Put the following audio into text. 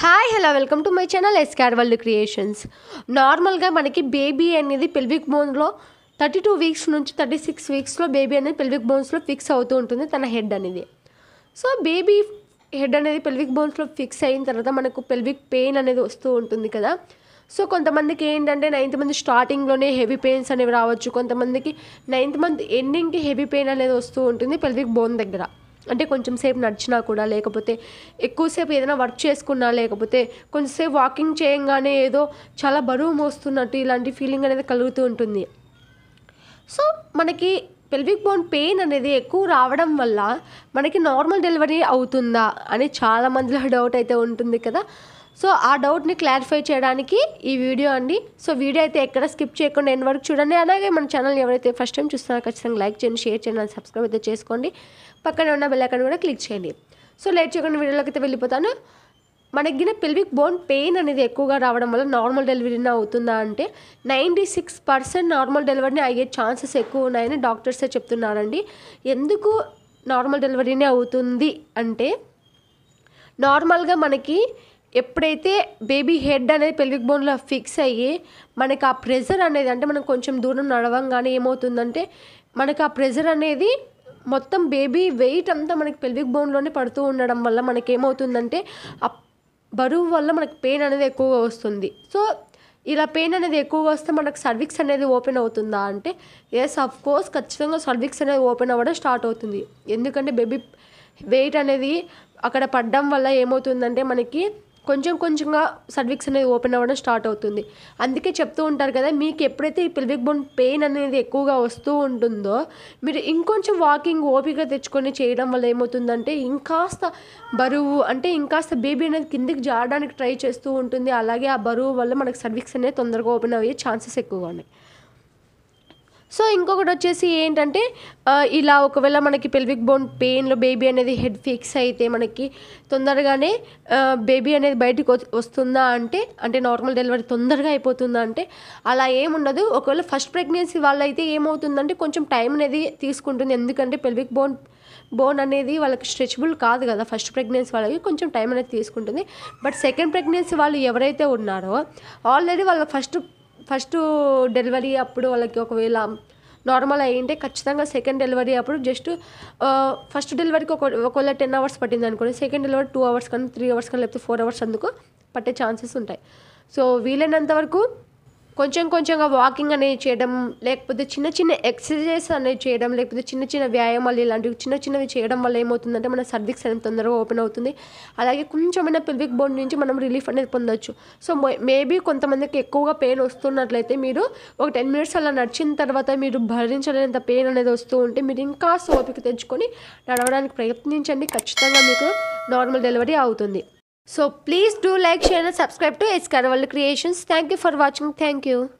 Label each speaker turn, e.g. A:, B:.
A: Hi hello welcome to my channel ఎస్కార్ world creations నార్మల్గా మనకి baby అనేది పెల్విక్ బోన్లో థర్టీ టూ వీక్స్ నుంచి థర్టీ సిక్స్ వీక్స్లో బేబీ అనేది పెల్విక్ బోన్స్లో ఫిక్స్ అవుతూ ఉంటుంది తన హెడ్ అనేది. సో బేబీ హెడ్ అనేది పెల్విక్ బోన్స్లో ఫిక్స్ అయిన తర్వాత మనకు పెల్విక్ పెయిన్ అనేది వస్తూ ఉంటుంది కదా. సో కొంతమందికి ఏంటంటే నైన్త్ మంత్ స్టార్టింగ్లోనే హెవీ పెయిన్స్ అనేవి రావచ్చు. కొంతమందికి నైన్త్ మంత్ ఎండింగ్కి హెవీ పెయిన్ అనేది వస్తూ ఉంటుంది పెల్విక్ బోన్ దగ్గర. అంటే కొంచెం సేపు నడిచినా కూడా లేకపోతే ఎక్కువసేపు ఏదైనా వర్క్ చేసుకున్నా లేకపోతే కొంచెంసేపు వాకింగ్ చేయంగానే ఏదో చాలా బరువు మోస్తున్నట్టు ఇలాంటి ఫీలింగ్ అనేది కలుగుతూ ఉంటుంది. సో మనకి పెల్విక్ బోన్ పెయిన్ అనేది ఎక్కువ రావడం వల్ల మనకి నార్మల్ డెలివరీ అవుతుందా అని చాలా మందిలో డౌట్ అయితే ఉంటుంది కదా. సో ఆ డౌట్ని క్లారిఫై చేయడానికి ఈ వీడియో అండి. సో వీడియో అయితే ఎక్కడ స్కిప్ చేయకుండా ఎన్ని వరకు చూడండి. అలాగే మన ఛానల్ ఎవరైతే ఫస్ట్ టైం చూస్తున్నారో ఖచ్చితంగా లైక్ చేయండి షేర్ చేయండి సబ్స్క్రైబ్ అయితే చేసుకోండి. పక్కనే ఉన్న బెల్లైకన్ కూడా క్లిక్ చేయండి. సో లేట్ చేయకుండా వీడియోలోకి అయితే వెళ్ళిపోతాను. మనకిన పెల్విక్ బోన్ పెయిన్ అనేది ఎక్కువగా రావడం వల్ల నార్మల్ డెలివరీనా అవుతుందా అంటే నైంటీ సిక్స్ పర్సెంట్ నార్మల్ డెలివరీనే అయ్యే ఛాన్సెస్ ఎక్కువ ఉన్నాయని డాక్టర్సే చెప్తున్నారండి. ఎందుకు నార్మల్ డెలివరీనే అవుతుంది అంటే నార్మల్గా మనకి ఎప్పుడైతే బేబీ హెడ్ అనేది పెల్విక్ బోన్లో ఫిక్స్ అయ్యి మనకి ఆ ప్రెజర్ అనేది అంటే మనం కొంచెం దూరం నడవంగానే ఏమవుతుందంటే మనకి ఆ ప్రెజర్ అనేది మొత్తం బేబీ వెయిట్ అంతా మనకి పెల్విక్ బోన్లోనే పడుతూ ఉండడం వల్ల మనకి ఏమవుతుందంటే ఆ బరువు వల్ల మనకి పెయిన్ అనేది ఎక్కువగా వస్తుంది. సో ఇలా పెయిన్ అనేది ఎక్కువగా వస్తే మనకు సర్విక్స్ అనేది ఓపెన్ అవుతుందా అంటే ఎస్ అఫ్ కోర్స్ ఖచ్చితంగా సర్విక్స్ అనేది ఓపెన్ అవ్వడం స్టార్ట్ అవుతుంది. ఎందుకంటే బేబీ వెయిట్ అనేది అక్కడ పడడం వల్ల ఏమవుతుందంటే మనకి కొంచెం కొంచెంగా సర్విక్స్ అనేది ఓపెన్ అవ్వడం స్టార్ట్ అవుతుంది. అందుకే చెప్తూ ఉంటారు కదా మీకు ఎప్పుడైతే ఈ పిల్విక్ బోన్ పెయిన్ అనేది ఎక్కువగా వస్తూ ఉంటుందో మీరు ఇంకొంచెం వాకింగ్ ఓపిక తెచ్చుకొని చేయడం వల్ల ఏమవుతుందంటే ఇంకాస్త బరువు అంటే ఇంకాస్త బేబీ అనేది కిందికి జారడానికి ట్రై చేస్తూ ఉంటుంది. అలాగే ఆ బరువు వల్ల మనకు సర్విక్స్ అనేది తొందరగా ఓపెన్ అయ్యే ఛాన్సెస్ ఎక్కువగా ఉన్నాయి. సో ఇంకొకటి వచ్చేసి ఏంటంటే ఇలా ఒకవేళ మనకి పెల్విక్ బోన్ పెయిన్లో బేబీ అనేది హెడ్ ఫిక్స్ అయితే మనకి తొందరగానే బేబీ అనేది బయటికి వస్తుందా అంటే అంటే నార్మల్ డెలివరీ తొందరగా అయిపోతుందా అంటే అలా ఏముండదు ఒకవేళ ఫస్ట్ ప్రెగ్నెన్సీ వాళ్ళైతే ఏమవుతుందంటే కొంచెం టైం అనేది తీసుకుంటుంది. ఎందుకంటే పెల్విక్ బోన్ బోన్ అనేది వాళ్ళకి స్ట్రెచబుల్ కాదు కదా. ఫస్ట్ ప్రెగ్నెన్సీ వాళ్ళకి కొంచెం టైం అనేది తీసుకుంటుంది. బట్ సెకండ్ ప్రెగ్నెన్సీ వాళ్ళు ఎవరైతే ఉన్నారో ఆల్రెడీ వాళ్ళ ఫస్ట్ ఫస్ట్ డెలివరీ అప్పుడు వాళ్ళకి ఒకవేళ నార్మల్ అయ్యింటే ఖచ్చితంగా సెకండ్ డెలివరీ అప్పుడు జస్ట్ ఫస్ట్ డెలివరీకి ఒక ఒకవేళ టెన్ అవర్స్ పట్టింది అనుకోండి సెకండ్ డెలివరీ టూ అవర్స్ కానీ త్రీ అవర్స్ కానీ లేకపోతే ఫోర్ అవర్స్ అందుకు పట్టే ఛాన్సెస్ ఉంటాయి. సో వీలైనంత వరకు కొంచెం కొంచెంగా వాకింగ్ అనేది చేయడం లేకపోతే చిన్న చిన్న ఎక్సర్సైజెస్ అనేది చేయడం లేకపోతే చిన్న చిన్న వ్యాయామాలు ఇలాంటివి చిన్న చిన్నవి చేయడం వల్ల ఏమవుతుందంటే మన సర్విక్స్ అనేది తొందరగా ఓపెన్ అవుతుంది. అలాగే కొంచెమైనా పెల్విక్ బోన్ నుంచి మనం రిలీఫ్ అనేది పొందొచ్చు. సో మేబీ కొంతమందికి ఎక్కువగా పెయిన్ వస్తున్నట్లయితే మీరు ఒక టెన్ మినిట్స్ అలా నడిచిన తర్వాత మీరు భరించలేనంత పెయిన్ అనేది వస్తూ ఉంటే మీరు ఇంకా ఓపిక తెచ్చుకొని నడవడానికి ప్రయత్నించండి. ఖచ్చితంగా మీకు నార్మల్ డెలివరీ అవుతుంది. So please do like, share and subscribe to Escar World Creations. Thank you for watching. Thank you.